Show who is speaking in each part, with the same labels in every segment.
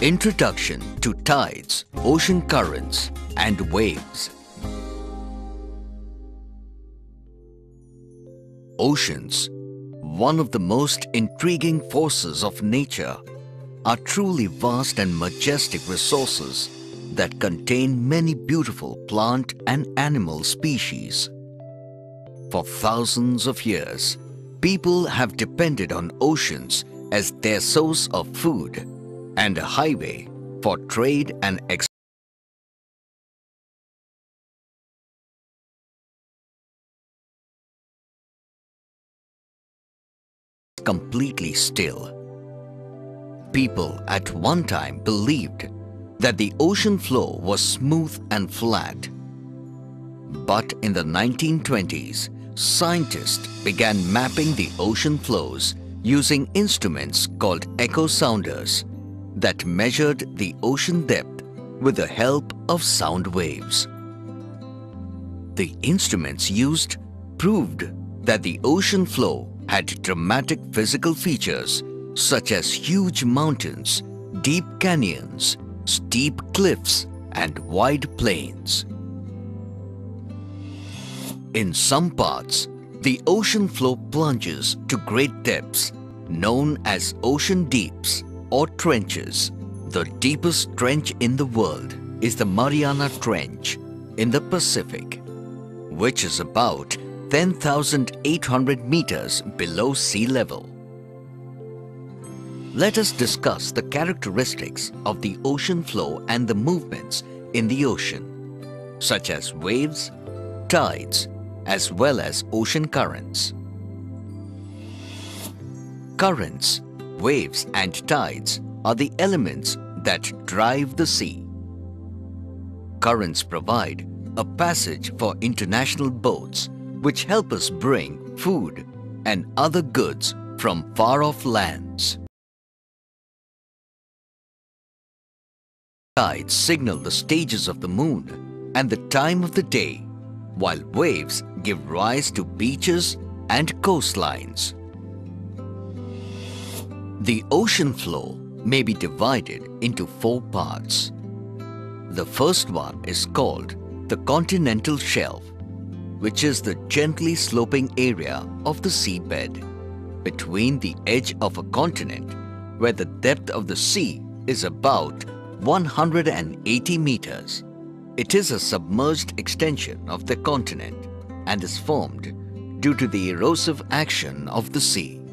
Speaker 1: Introduction to tides, ocean currents and waves. Oceans, one of the most intriguing forces of nature, are truly vast and majestic resources that contain many beautiful plant and animal species. For thousands of years, people have depended on oceans as their source of food and a highway for trade and export. completely still. People at one time believed that the ocean floor was smooth and flat. But in the 1920s, scientists began mapping the ocean floors using instruments called echo sounders that measured the ocean depth with the help of sound waves. The instruments used proved that the ocean floor had dramatic physical features such as huge mountains, deep canyons, steep cliffs and wide plains. In some parts, the ocean floor plunges to great depths known as ocean deeps or trenches. The deepest trench in the world is the Mariana Trench in the Pacific, which is about 10,800 meters below sea level. Let us discuss the characteristics of the ocean floor and the movements in the ocean, such as waves, tides, as well as ocean currents. Currents, waves and tides are the elements that drive the sea. Currents provide a passage for international boats which help us bring food and other goods from far-off lands. Tides signal the stages of the moon and the time of the day, while waves give rise to beaches and coastlines. The ocean floor may be divided into four parts. The first one is called the continental shelf, which is the gently sloping area of the seabed between the edge of a continent where the depth of the sea is about 180 meters. It is a submerged extension of the continent and is formed due to the erosive action of the sea.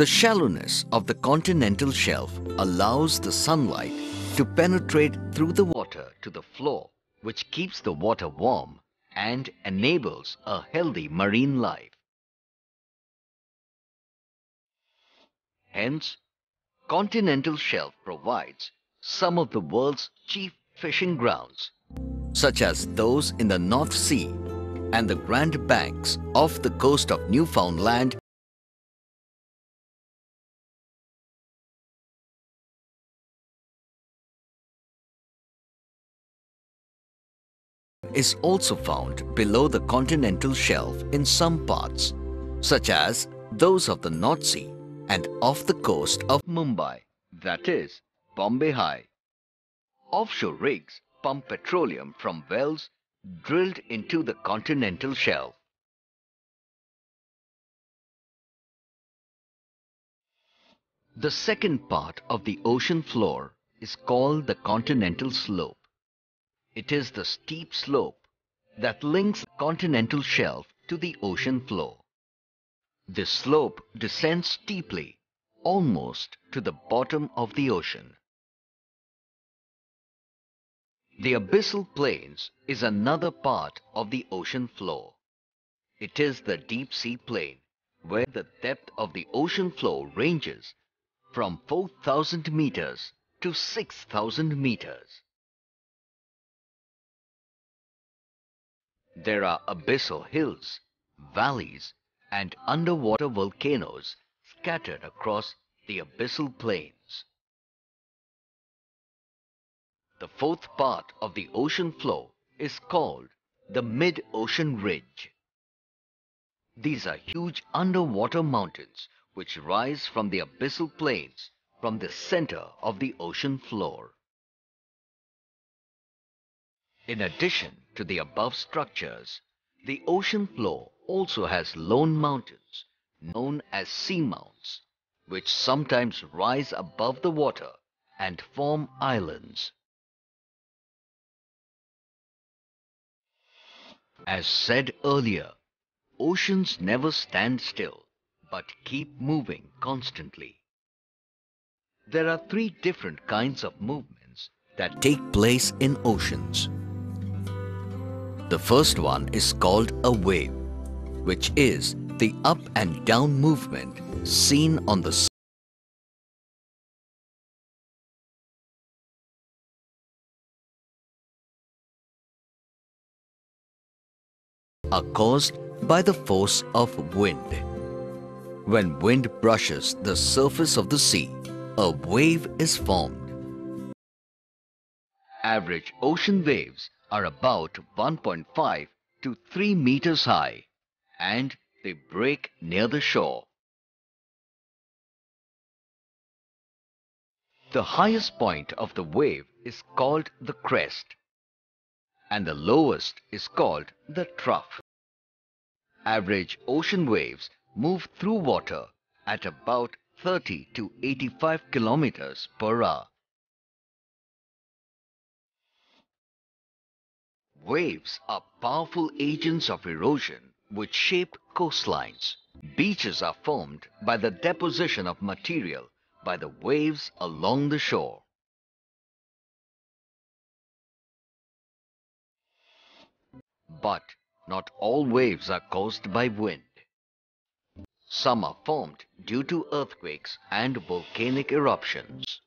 Speaker 1: The shallowness of the continental shelf allows the sunlight to penetrate through the water to the floor which keeps the water warm and enables a healthy marine life. Hence, continental shelf provides some of the world's chief fishing grounds, such as those in the North Sea and the Grand Banks off the coast of Newfoundland is also found below the continental shelf in some parts, such as those of the North Sea and off the coast of Mumbai, that is, Bombay High. Offshore rigs pump petroleum from wells drilled into the continental shelf. The second part of the ocean floor is called the continental slope. It is the steep slope that links the continental shelf to the ocean floor. This slope descends steeply, almost to the bottom of the ocean. The abyssal plains is another part of the ocean floor. It is the deep sea plain where the depth of the ocean floor ranges from 4000 meters to 6000 meters. There are abyssal hills, valleys and underwater volcanoes scattered across the abyssal plains. The fourth part of the ocean floor is called the mid-ocean ridge. These are huge underwater mountains which rise from the abyssal plains from the center of the ocean floor. In addition to the above structures, the ocean floor also has lone mountains known as seamounts which sometimes rise above the water and form islands. As said earlier, oceans never stand still but keep moving constantly. There are three different kinds of movements that take place in oceans. The first one is called a wave, which is the up and down movement seen on the sea are caused by the force of wind. When wind brushes the surface of the sea, a wave is formed. Average ocean waves are about 1.5 to 3 meters high and they break near the shore. The highest point of the wave is called the crest and the lowest is called the trough. Average ocean waves move through water at about 30 to 85 kilometers per hour. Waves are powerful agents of erosion which shape coastlines. Beaches are formed by the deposition of material by the waves along the shore. But not all waves are caused by wind. Some are formed due to earthquakes and volcanic eruptions.